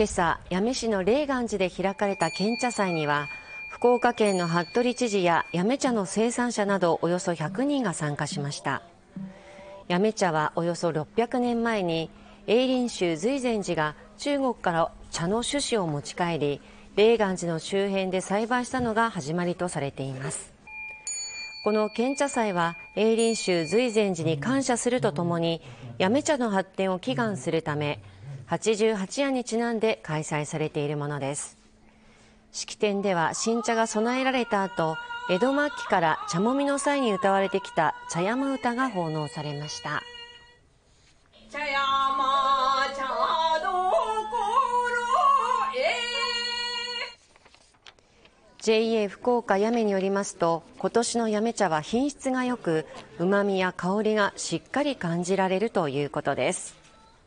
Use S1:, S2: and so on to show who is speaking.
S1: 今朝八女市の霊岩寺で開かれた献茶祭には福岡県の服部知事や八女茶の生産者などおよそ100人が参加しました。八女茶はおよそ600年前に永林宗瑞禅寺が中国から茶の種子を持ち帰り霊岩寺の周辺で栽培したのが始まりとされています。この献茶祭は永林宗瑞禅寺に感謝するとともに八女茶の発展を祈願するため88夜にちなんで開催されているものです。式典では新茶が供えられた後江戸末期から茶もみの際に歌われてきた茶山歌が奉納されました。茶山茶どころへ。JA 福岡やめによりますと今年のやめ茶は品質が良くうまみや香りがしっかり感じられるということです。